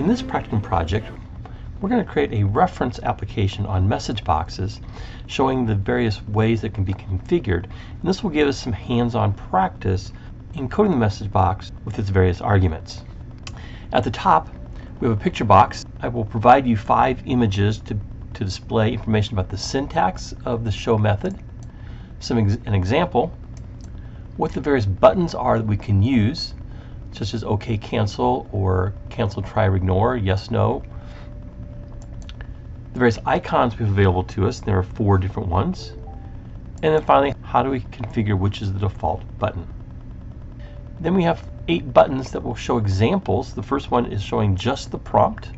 In this practicum project, we're going to create a reference application on message boxes showing the various ways that can be configured. And this will give us some hands-on practice encoding the message box with its various arguments. At the top, we have a picture box. I will provide you five images to, to display information about the syntax of the show method, some ex an example, what the various buttons are that we can use, such as OK cancel or cancel try or ignore, yes, no. The various icons we have available to us, there are four different ones. And then finally, how do we configure which is the default button? Then we have eight buttons that will show examples. The first one is showing just the prompt.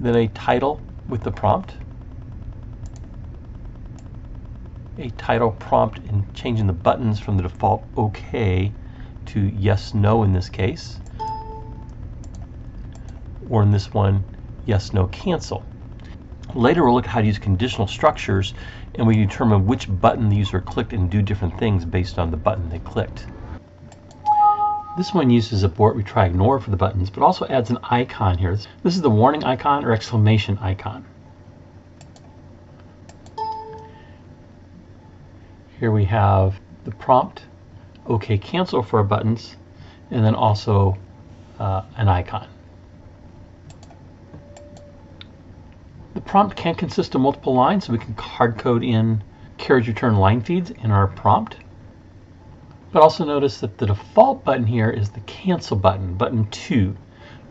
Then a title with the prompt. A title prompt and changing the buttons from the default OK to yes, no in this case. Or in this one, yes, no, cancel. Later we'll look at how to use conditional structures and we determine which button the user clicked and do different things based on the button they clicked. This one uses abort, retry, ignore for the buttons, but also adds an icon here. This is the warning icon or exclamation icon. Here we have the prompt, OK cancel for buttons, and then also uh, an icon. The prompt can consist of multiple lines, so we can hard code in carriage return line feeds in our prompt. But also notice that the default button here is the cancel button, button 2.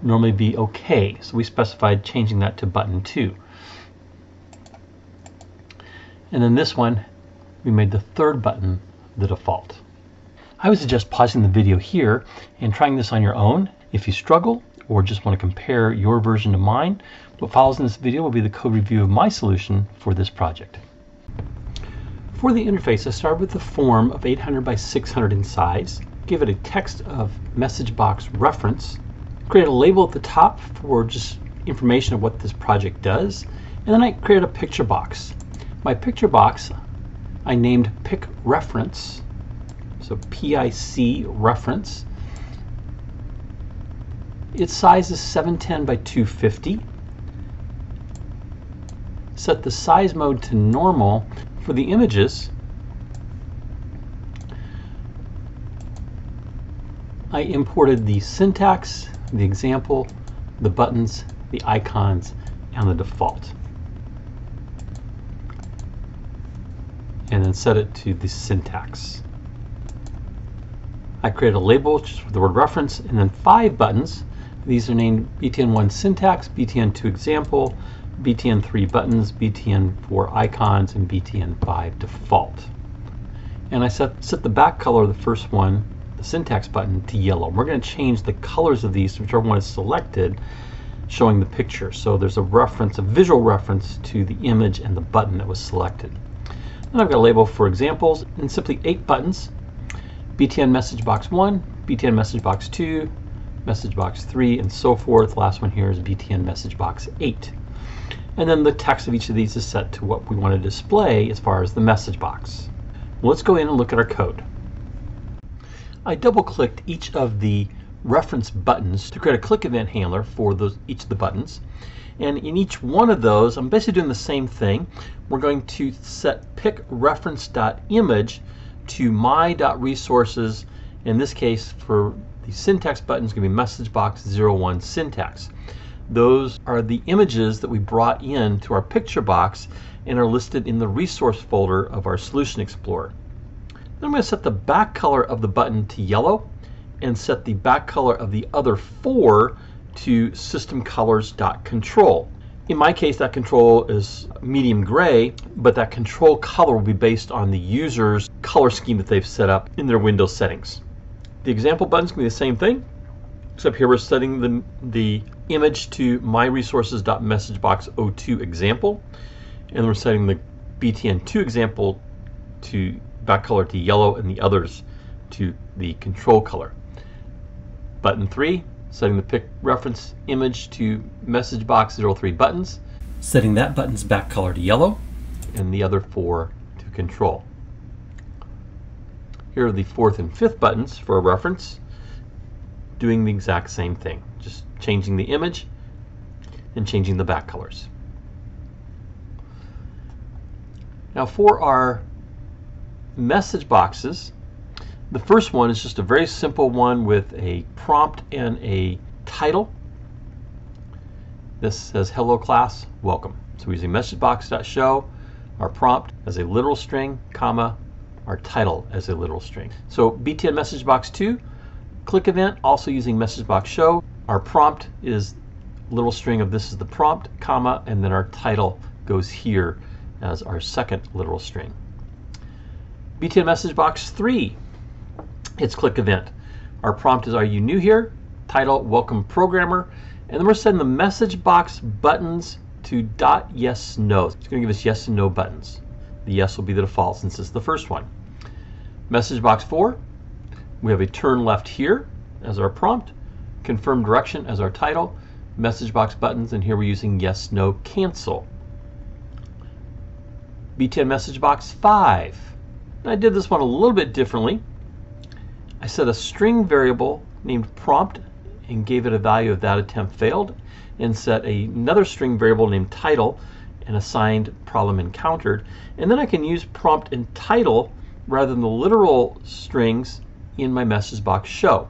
Normally be OK, so we specified changing that to button 2. And then this one, we made the third button the default. I would suggest pausing the video here and trying this on your own. If you struggle or just want to compare your version to mine, what follows in this video will be the code review of my solution for this project. For the interface, I start with the form of 800 by 600 in size, give it a text of message box reference, create a label at the top for just information of what this project does, and then I create a picture box. My picture box I named pic reference, so PIC reference, its size is 710 by 250. Set the size mode to normal. For the images, I imported the syntax, the example, the buttons, the icons, and the default. And then set it to the syntax. I create a label just for the word reference and then five buttons these are named BTN1 syntax, BTN2 example, BTN3 buttons, BTN4 icons, and BTN5 default. And I set, set the back color of the first one, the syntax button, to yellow. We're going to change the colors of these, whichever one is selected, showing the picture. So there's a reference, a visual reference to the image and the button that was selected. Then I've got a label for examples and simply eight buttons. BTN message box 1, BTN message box 2, message box 3, and so forth. Last one here is BTN message box 8. And then the text of each of these is set to what we want to display as far as the message box. Let's go in and look at our code. I double clicked each of the reference buttons to create a click event handler for those each of the buttons. And in each one of those, I'm basically doing the same thing. We're going to set pic reference.image to my.resources, in this case for the syntax button is going to be message box 01 syntax. Those are the images that we brought in to our picture box and are listed in the resource folder of our Solution Explorer. Then I'm going to set the back color of the button to yellow and set the back color of the other four to systemcolors.control. In my case, that control is medium gray, but that control color will be based on the user's color scheme that they've set up in their Windows settings. The example button's to be the same thing, except here we're setting the, the image to myresources.messagebox02 example, and we're setting the BTN2 example to back color to yellow and the others to the control color. Button 3, setting the pic reference image to messagebox03 buttons, setting that button's back color to yellow, and the other four to control. Here are the fourth and fifth buttons for a reference doing the exact same thing, just changing the image and changing the back colors. Now for our message boxes, the first one is just a very simple one with a prompt and a title. This says, hello class, welcome. So we're using messagebox.show, our prompt as a literal string, comma, our title as a literal string. So BTN message box 2, click event, also using message box show. Our prompt is little string of this is the prompt, comma, and then our title goes here as our second literal string. BTN message box 3, it's click event. Our prompt is are you new here? Title, welcome programmer. And then we're sending the message box buttons to dot yes no. It's going to give us yes and no buttons. The yes will be the default since it's the first one. Message box 4, we have a turn left here as our prompt, confirm direction as our title, message box buttons, and here we're using yes, no, cancel. BTN message box 5. I did this one a little bit differently. I set a string variable named prompt and gave it a value of that attempt failed and set another string variable named title and assigned problem encountered. And then I can use prompt and title rather than the literal strings in my message box show.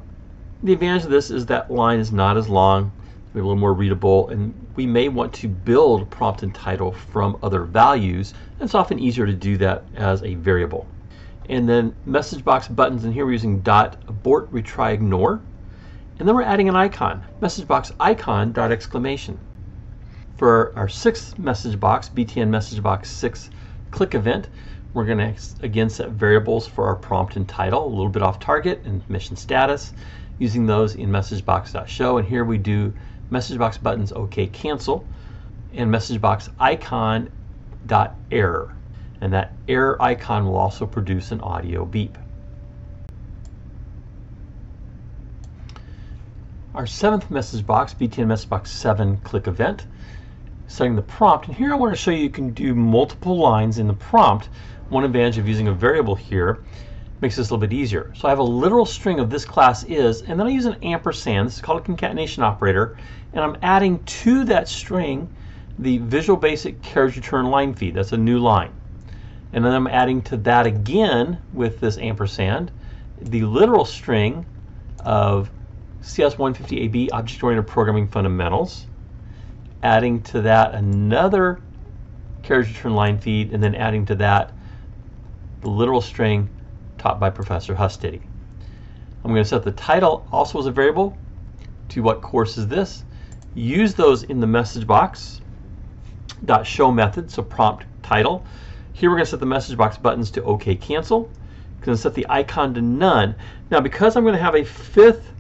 The advantage of this is that line is not as long, a little more readable, and we may want to build prompt and title from other values. It's often easier to do that as a variable. And then message box buttons, and here we're using dot abort, retry, ignore. And then we're adding an icon, message box icon dot exclamation. For our sixth message box, BTN message box 6 click event, we're going to again set variables for our prompt and title, a little bit off target and mission status, using those in messagebox.show. And here we do message box buttons OK cancel and message box icon dot error. And that error icon will also produce an audio beep. Our seventh message box, BTN message box 7 click event, setting the prompt. And here I want to show you you can do multiple lines in the prompt. One advantage of using a variable here makes this a little bit easier. So I have a literal string of this class is, and then I use an ampersand, this is called a concatenation operator, and I'm adding to that string the Visual Basic carriage return line feed. That's a new line. And then I'm adding to that again with this ampersand the literal string of CIS150AB Object-Oriented Programming Fundamentals, adding to that another carriage return line feed, and then adding to that the literal string taught by Professor Hustedde. I'm going to set the title also as a variable to what course is this. Use those in the message box dot show method, so prompt title. Here we're going to set the message box buttons to OK cancel. I'm going to set the icon to none. Now because I'm going to have a fifth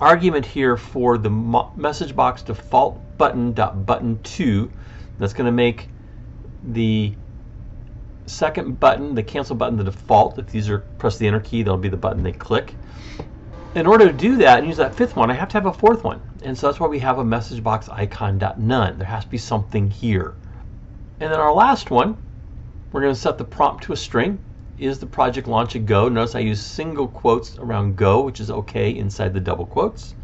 argument here for the message box default button dot button 2 that's going to make the second button, the cancel button, the default. If these are press the enter key, that'll be the button they click. In order to do that and use that fifth one, I have to have a fourth one. And so that's why we have a message box icon dot none. There has to be something here. And then our last one, we're going to set the prompt to a string. Is the project launch a go? Notice I use single quotes around go, which is okay inside the double quotes.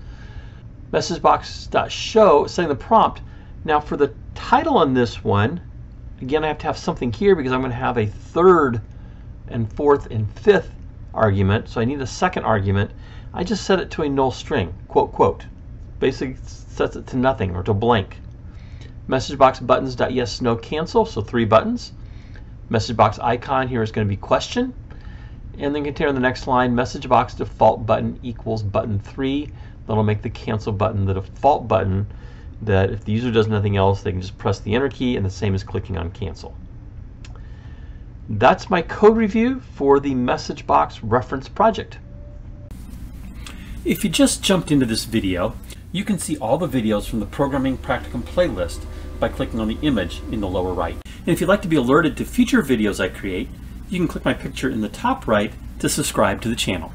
Message box dot show setting the prompt. Now for the title on this one, again, I have to have something here because I'm going to have a third and fourth and fifth argument. So I need a second argument. I just set it to a null string, quote, quote. Basically sets it to nothing or to blank. Message box buttons yes no cancel, so three buttons. Message box icon here is going to be question. And then continue on the next line, message box default button equals button 3. That'll make the cancel button the default button that if the user does nothing else, they can just press the enter key and the same as clicking on cancel. That's my code review for the message box reference project. If you just jumped into this video, you can see all the videos from the Programming Practicum playlist by clicking on the image in the lower right. And if you'd like to be alerted to future videos I create, you can click my picture in the top right to subscribe to the channel.